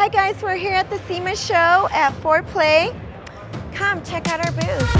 Hi guys, we're here at the SEMA show at 4Play. Come check out our booth.